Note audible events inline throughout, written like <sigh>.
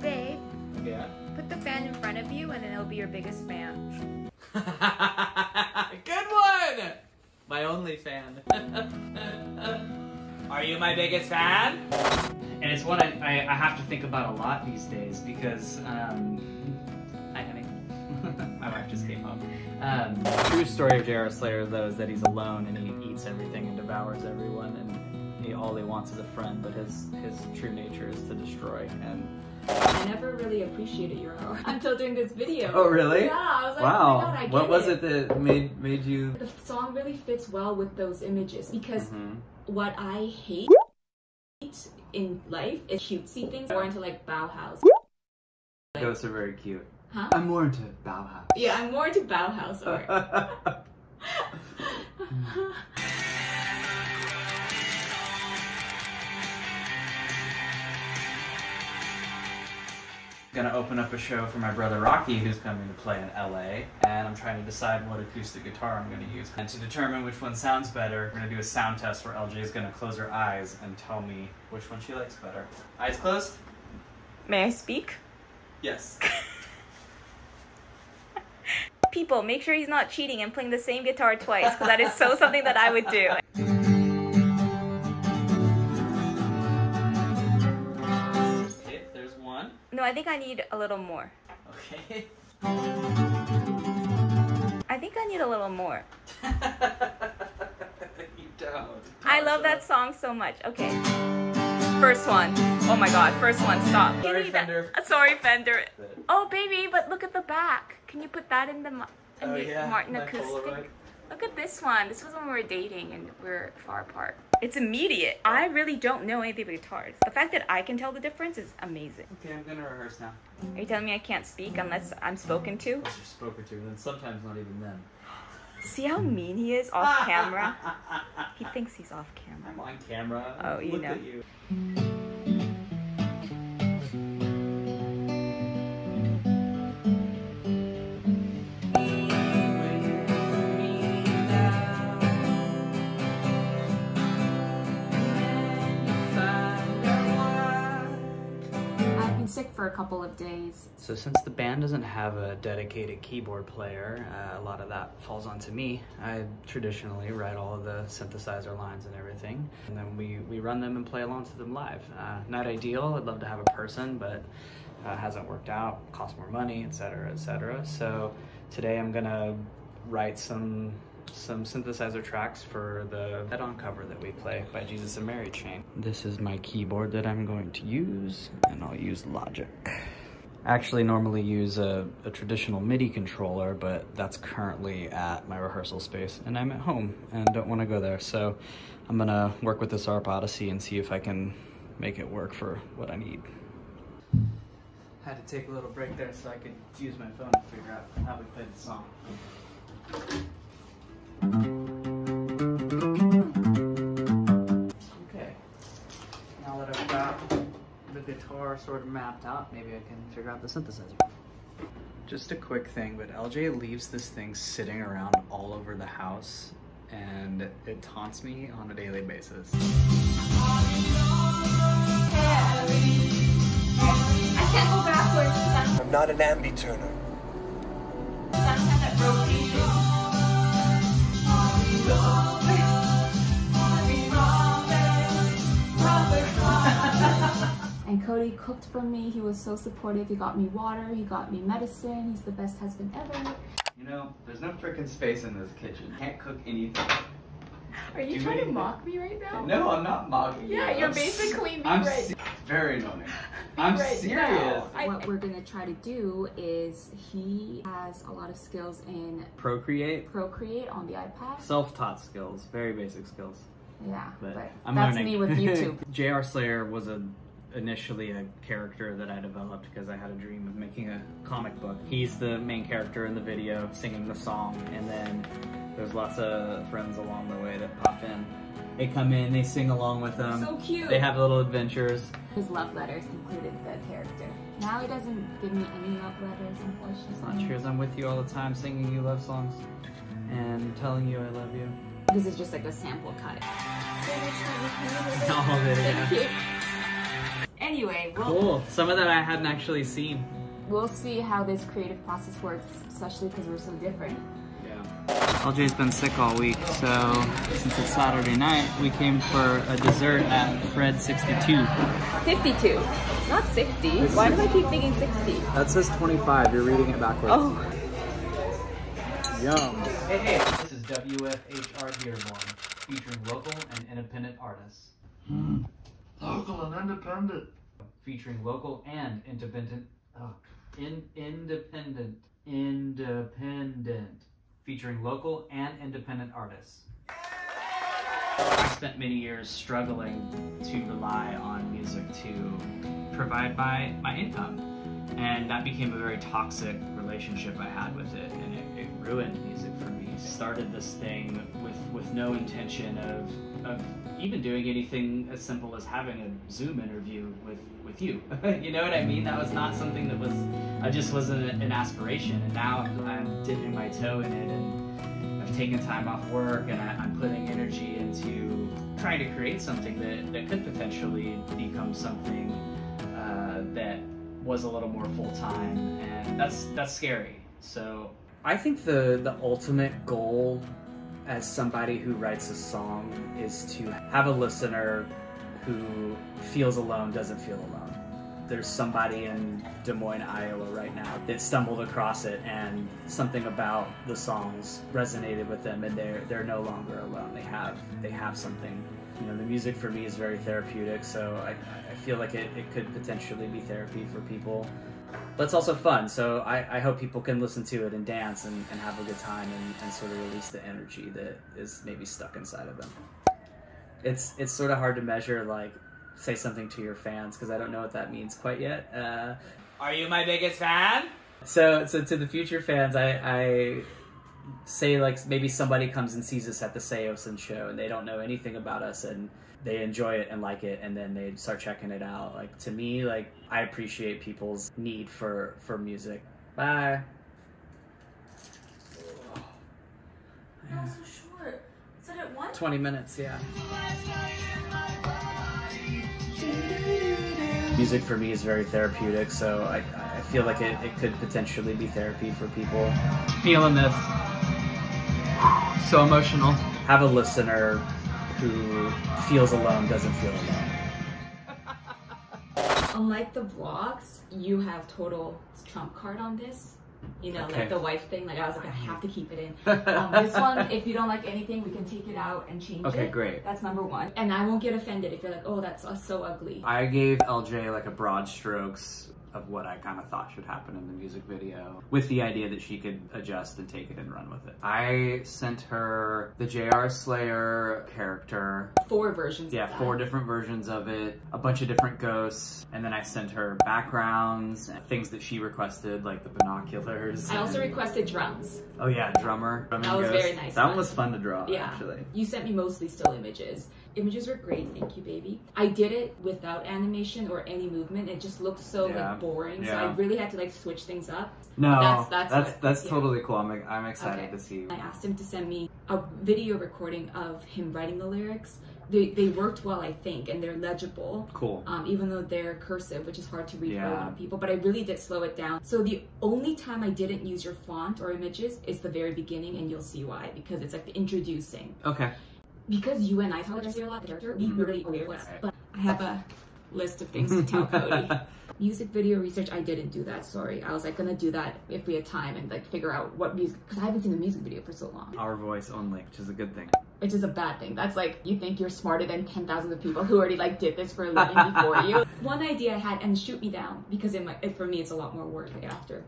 Babe, Yeah. put the fan in front of you and then it'll be your biggest fan. <laughs> Good one! My only fan. <laughs> Are you my biggest fan? And it's one I, I, I have to think about a lot these days because, um, <laughs> hi honey. My wife just came home. Um, True story of J.R. Slayer, though, is that he's alone and he eats everything and devours everyone, and he, all he wants is a friend, but his, his true nature is to destroy. And I never really appreciated your art <laughs> until doing this video. Oh, really? Yeah, I was like, wow, oh god, what was it. it that made made you? The song really fits well with those images because Mhm. what I hate in life is cutesy things. More into like Bauhaus. Ghosts are very cute. Huh? I'm more into Bauhaus. Yeah, I'm more into Bauhaus art. <laughs> <laughs> gonna open up a show for my brother Rocky, who's coming to play in LA, and I'm trying to decide what acoustic guitar I'm gonna use. And to determine which one sounds better, we're gonna do a sound test where LJ is gonna close her eyes and tell me which one she likes better. Eyes closed? May I speak? Yes. <laughs> People, make sure he's not cheating and playing the same guitar twice, because that is so something that I would do. I think I need a little more. Okay. I think I need a little more. <laughs> you don't. I love that song so much. Okay. First one. Oh my god, first one, stop. Sorry, me that- Fender. Uh, Sorry, Fender. Oh, baby, but look at the back. Can you put that in the, in Oh the yeah, Martin acoustic? Look at this one. This was when we were dating and we are far apart. It's immediate. I really don't know anything about guitars. The fact that I can tell the difference is amazing. Okay, I'm gonna rehearse now. Are you telling me I can't speak unless I'm spoken to? Unless you're spoken to, and then sometimes not even then. <gasps> See how mean he is off camera? <laughs> He thinks he's off camera. I'm on camera. Oh, you Look know. For a couple of days. So since the band doesn't have a dedicated keyboard player, uh, a lot of that falls onto me. I traditionally write all of the synthesizer lines and everything, and then we, we run them and play along to them live. Uh, not ideal, I'd love to have a person, but uh, hasn't worked out, costs more money, etc., etc. So today I'm gonna write some some synthesizer tracks for the head-on cover that we play by Jesus and Mary Chain. This is my keyboard that I'm going to use, and I'll use Logic. I actually normally use a, a traditional MIDI controller, but that's currently at my rehearsal space, and I'm at home and don't want to go there. So I'm gonna work with this ARP Odyssey and see if I can make it work for what I need. Had to take a little break there so I could use my phone to figure out how we played the song. The sort of mapped out, maybe I can figure out the synthesizer. Just a quick thing, but LJ leaves this thing sitting around all over the house and it taunts me on a daily basis. I can't go backwards. I'm not an ambi-turner. I don't have that rotation. Cody cooked for me. He was so supportive. He got me water. He got me medicine. He's the best husband ever. You know, there's no freaking space in this kitchen. Can't cook anything. Are you Do trying to mock me right now? No, I'm not mocking you. Yeah, you're I'm basically me I'm right very annoying. <laughs> I'm right serious. now. What we're gonna try to do is he has a lot of skills in Procreate, Procreate on the iPad. self-taught skills, very basic skills. Yeah, but, but I'm that's learning. me with <laughs> YouTube. J.R. Slayer was a initially a character that I developed because I had a dream of making a comic book. He's the main character in the video singing the song and then there's lots of friends along the way that pop in. They come in, they sing along with them. so cute. They have little adventures. His love letters included the character. Now he doesn't give me any love letters, unfortunately. It's not true as I'm with you all the time singing you love songs and telling you I love you. This is just like a sample cut. <laughs> All of it, yeah. Thank you. Anyway, we'll, Cool. Some of that I hadn't actually seen. we'll see how this creative process works, especially because we're so different. Yeah. LJ's been sick all week, so since it's Saturday night, we came for a dessert at Fred 62. 52, not 60. Why do I keep thinking 60? That says 25. You're reading it backwards. Oh. Yum. Hey, hey, this is WFHR Dearborn, featuring local and independent artists. Hmm. Local and independent. Featuring local and independent, oh, in, independent, independent. Featuring local and independent artists. I spent many years struggling to rely on music to provide my, my income. And that became a very toxic relationship I had with it, and it, it ruined music for me. Started this thing with, with no intention of, of even doing anything as simple as having a Zoom interview with, with you. <laughs> you know what I mean? That was not something that was, I just wasn't an aspiration. And now I'm dipping my toe in it and I've taken time off work and I, I'm putting energy into trying to create something that, that could potentially become something uh, that was a little more full time, and that's that's scary. So I think the the ultimate goal as somebody who writes a song is to have a listener who feels alone doesn't feel alone. There's somebody in Des Moines, Iowa right now that stumbled across it and something about the songs resonated with them and they're they're no longer alone. They have they have something. You know, the music for me is very therapeutic, so I, I feel like it, it could potentially be therapy for people but it's also fun. So I, I hope people can listen to it and dance and, and have a good time and, and sort of release the energy that is maybe stuck inside of them. It's it's sort of hard to measure like say something to your fans because I don't know what that means quite yet. Uh, Are you my biggest fan? so so to the future fans, I, I say like maybe somebody comes and sees us at the Saosin show and they don't know anything about us and they enjoy it and like it and then they start checking it out. Like to me, like I appreciate people's need for for music. Bye. That was so short. Said it once. 20 minutes, yeah. Music for me is very therapeutic, so I, I feel like it, it could potentially be therapy for people. Feeling this. So emotional. Have a listener who feels alone doesn't feel alone. <laughs> Unlike the vlogs, you have total trump card on this. You know, Okay. like the wife thing. Like I was like, I have to keep it in. <laughs> Um, this one, if you don't like anything, we can take it out and change Okay, it. great. That's number one. And I won't get offended if you're like, oh, that's uh, so ugly. I gave LJ like a broad strokes of what I kind of thought should happen in the music video with the idea that she could adjust and take it and run with it. I sent her the JR Slayer character. Four versions. Yeah, four different versions of it, a bunch of different ghosts, and then I sent her backgrounds and things that she requested, like the binoculars. I also requested drums. Oh yeah, drummer. drumming That was ghost. very nice That one one. was fun to draw, Yeah. actually. You sent me mostly still images. Images were great, thank you, baby. I did it without animation or any movement. It just looked so Yeah. like boring. So I really had to like switch things up. No, That's- that's that's that's, yeah. totally cool. I'm I'm excited Okay. to see. I asked him to send me a video recording of him writing the lyrics. They, they worked well, I think, and they're legible. Cool. Um, even though they're cursive, which is hard to read for a lot of people, but I really did slow it down. So the only time I didn't use your font or images is the very beginning, and you'll see why because it's like the introducing. Okay. Because you and I talk about a lot, the character, we Mhm. really aware of But I have a list of things to tell <laughs> Cody. Music video research, I didn't do that. Sorry, I was like gonna do that if we had time and like figure out what music because I haven't seen the music video for so long. Our voice only, which is a good thing. which is a bad thing. That's like you think you're smarter than ten thousand of people who already like did this for a living before you. <laughs> One idea I had, and shoot me down because it might, it, for me it's a lot more work after.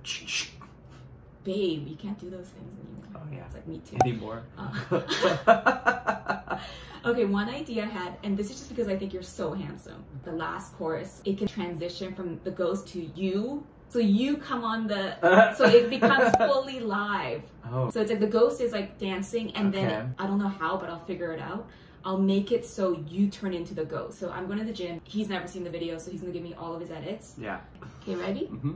Babe, you can't do those things anymore. Oh, yeah. it's like me too. Anymore. Uh, <laughs> okay, one idea I had, and this is just because I think you're so handsome. The last chorus, it can transition from the ghost to you. So you come on the, so it <laughs> becomes fully live. oh. So it's like the ghost is like dancing, and Okay. then I don't know how, but I'll figure it out. I'll make it so you turn into the ghost. So I'm going to the gym. He's never seen the video, so he's gonna give me all of his edits. Yeah. Okay, ready? hmm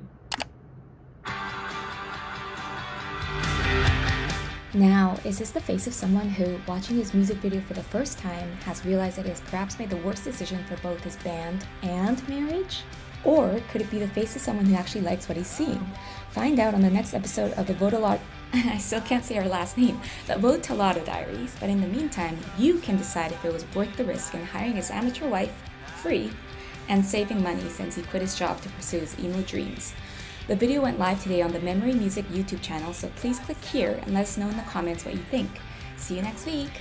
Now, is this the face of someone who, watching his music video for the first time, has realized that he has perhaps made the worst decision for both his band and marriage? Or could it be the face of someone who actually likes what he's seeing? Find out on the next episode of the Vodalot. <laughs> I still can't say her last name, the Votalado Diaries. But in the meantime, you can decide if it was worth the risk in hiring his amateur wife, free, and saving money since he quit his job to pursue his emo dreams. The video went live today on the Memory Music YouTube channel, so please click here and let us know in the comments what you think. See you next week!